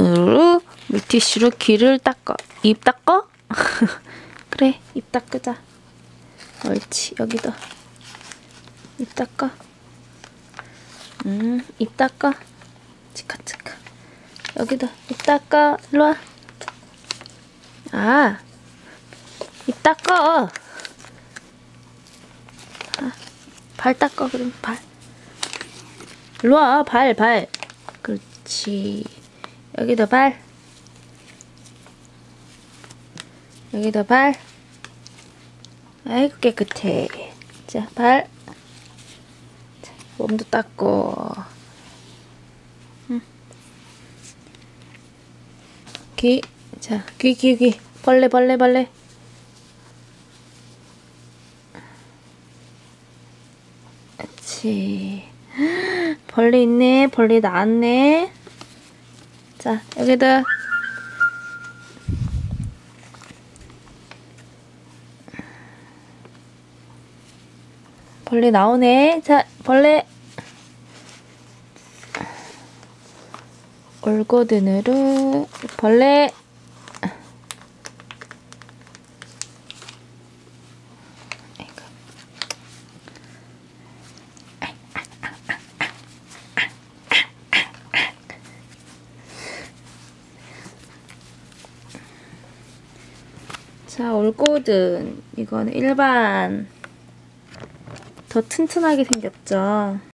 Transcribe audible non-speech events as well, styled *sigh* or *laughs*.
으로 물티슈로 귀를 닦어. 입 닦어? *laughs* 그래, 입 닦으자. 옳지, 여기도. 입 닦어. 음, 입 닦어. 치카치카. 여기도 입 닦어. 일로 와. 아, 입 닦어. 아, 발 닦어, 그럼 발. 일로 와, 발, 발. 그렇지. 여기도 발. 여기도 발. 아이고, 깨끗해. 자, 발. 자, 몸도 닦고. 응. 귀. 자, 귀, 귀, 귀. 벌레, 벌레, 벌레. 그렇지. *gasps* 벌레 있네. 벌레 나왔네. 자, 여기다. 벌레 나오네. 자, 벌레. 올고든으로 벌레. 자, 올고든. 이거는 일반. 더 튼튼하게 생겼죠.